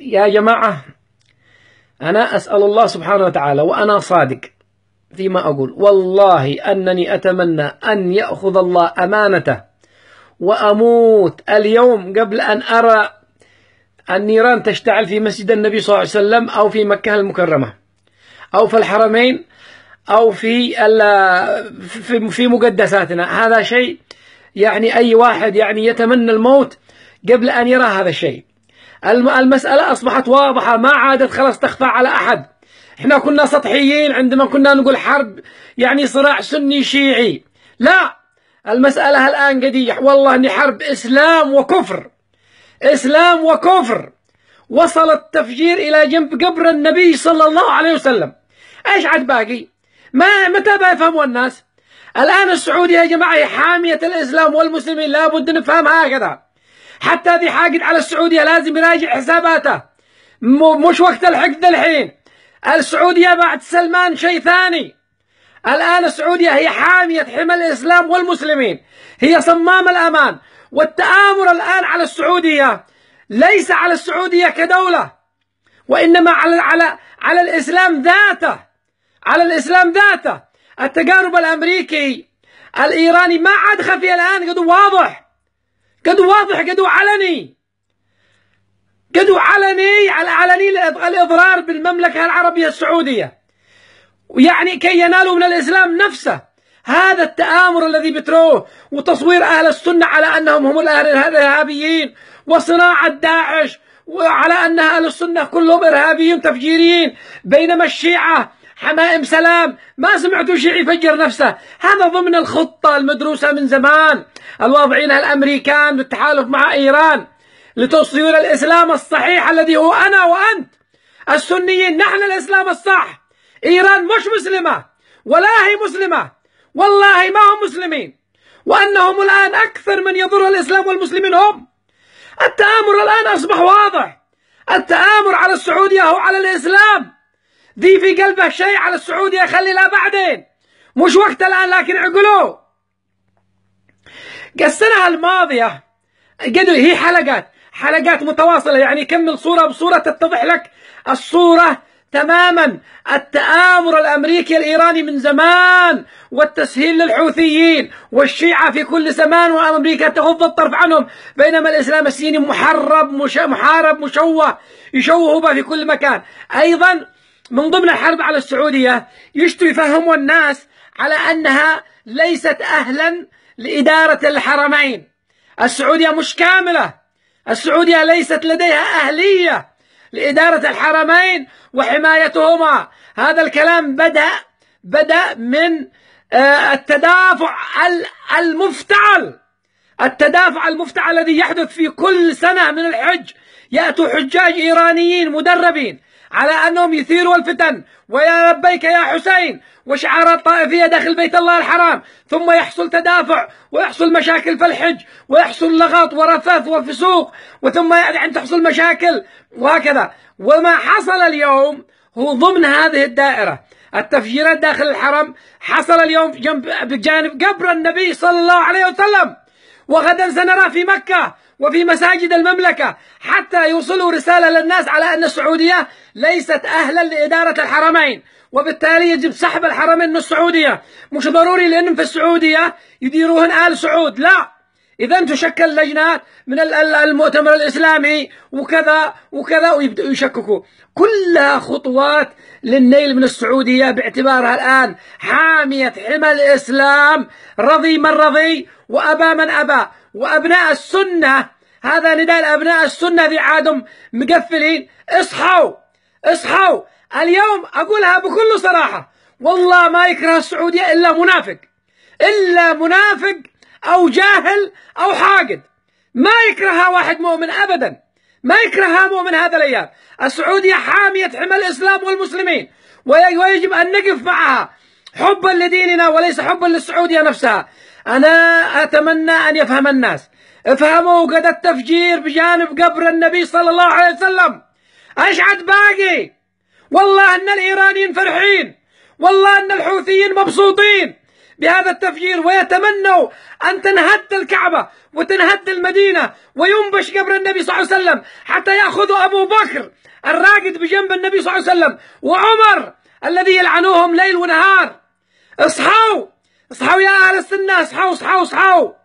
يا جماعة أنا أسأل الله سبحانه وتعالى وأنا صادق فيما أقول. والله أنني أتمنى أن يأخذ الله أمانته وأموت اليوم قبل أن أرى النيران تشتعل في مسجد النبي صلى الله عليه وسلم أو في مكة المكرمة أو في الحرمين أو في في مقدساتنا. هذا شيء يعني أي واحد يعني يتمنى الموت قبل أن يرى هذا الشيء. المسألة أصبحت واضحة ما عادت خلاص تخفى على أحد. إحنا كنا سطحيين عندما كنا نقول حرب يعني صراع سني شيعي. لا المسألة الآن قديح. والله أني حرب إسلام وكفر. إسلام وكفر. وصل التفجير إلى جنب قبر النبي صلى الله عليه وسلم. إيش عاد باقي؟ ما متى بيفهموا الناس؟ الآن السعودية يا جماعة حامية الإسلام والمسلمين لابد نفهم هكذا. حتى ذي حاقد على السعودية لازم يراجع حساباته. مش وقت الحقد الحين السعودية بعد سلمان شيء ثاني. الآن السعودية هي حامية حمى الإسلام والمسلمين. هي صمام الأمان. والتآمر الآن على السعودية ليس على السعودية كدولة. وإنما على على على الإسلام ذاته. على الإسلام ذاته. التجارب الأمريكي الإيراني ما عاد خفي الآن قد واضح. قد واضح قد علني قد علني على علني الإضرار بالمملكة العربية السعودية. يعني كي ينالوا من الإسلام نفسه. هذا التآمر الذي بتروه وتصوير أهل السنة على أنهم هم الإرهابيين وصناعة داعش وعلى أن أهل السنة كلهم إرهابيين تفجيريين. بينما الشيعة حمائم سلام. ما سمعتوا شيعي يفجر نفسه. هذا ضمن الخطة المدروسة من زمان. الواضعينها الأمريكان بالتحالف مع إيران لتصوير الإسلام الصحيح الذي هو أنا وأنت. السنيين نحن الإسلام الصح. إيران مش مسلمة. ولا هي مسلمة. والله ما هم مسلمين. وأنهم الآن أكثر من يضر الإسلام والمسلمين هم. التآمر الآن أصبح واضح. التآمر على السعودية هو على الإسلام. ذي في قلبه شيء على السعودية خلي لا بعدين. مش وقت الآن لكن عقلوا السنة الماضية قدوا هي حلقات حلقات متواصلة يعني كمل صورة بصورة تتضح لك الصورة تماما. التآمر الأمريكي الإيراني من زمان والتسهيل للحوثيين والشيعة في كل زمان وأمريكا تغض الطرف عنهم. بينما الإسلام السيني محرب مش محارب مشوه يشوه به في كل مكان. أيضا من ضمن الحرب على السعودية يشتوا يفهموا الناس على أنها ليست أهلا لإدارة الحرمين. السعودية مش كاملة. السعودية ليست لديها أهلية لإدارة الحرمين وحمايتهما. هذا الكلام بدأ بدأ من التدافع المفتعل. التدافع المفتعل الذي يحدث في كل سنة من الحج. يأتوا حجاج إيرانيين مدربين على أنهم يثيروا الفتن. ويا لبيك يا حسين وشعارات طائفية داخل بيت الله الحرام. ثم يحصل تدافع ويحصل مشاكل في الحج ويحصل لغط ورفث وفسوق وثم يعني تحصل مشاكل وهكذا. وما حصل اليوم هو ضمن هذه الدائرة. التفجيرات داخل الحرم حصل اليوم جنب بجانب قبر النبي صلى الله عليه وسلم. وغدا سنرى في مكة. وفي مساجد المملكة حتى يوصلوا رسالة للناس على أن السعودية ليست أهلا لإدارة الحرمين. وبالتالي يجب سحب الحرمين من السعودية. مش ضروري لأنهم في السعودية يديروهن آل سعود لا. إذا تشكل لجنات من المؤتمر الإسلامي وكذا وكذا ويبدأوا يشككوا كلها خطوات للنيل من السعودية باعتبارها الآن حامية حمى الإسلام. رضي من رضي وأبى من أبى. وأبناء السنة هذا نداء لأبناء السنة ذي عادهم مقفلين. اصحوا اصحوا. اليوم أقولها بكل صراحة والله ما يكره السعودية إلا منافق. إلا منافق أو جاهل أو حاقد. ما يكرهها واحد مؤمن أبدا. ما يكرهها مؤمن هذا الأيام. السعودية حامية حمى الإسلام والمسلمين ويجب أن نقف معها. حبا لديننا وليس حبا للسعودية نفسها. أنا أتمنى أن يفهم الناس. افهموا قد التفجير بجانب قبر النبي صلى الله عليه وسلم. إيش عاد باقي. والله أن الإيرانيين فرحين. والله أن الحوثيين مبسوطين بهذا التفجير. ويتمنوا أن تنهد الكعبة وتنهد المدينة وينبش قبر النبي صلى الله عليه وسلم حتى يأخذوا أبو بكر الراقد بجنب النبي صلى الله عليه وسلم وعمر الذي يلعنوهم ليل ونهار. اصحوا! اصحوا يا أهل السنة اصحوا اصحوا اصحوا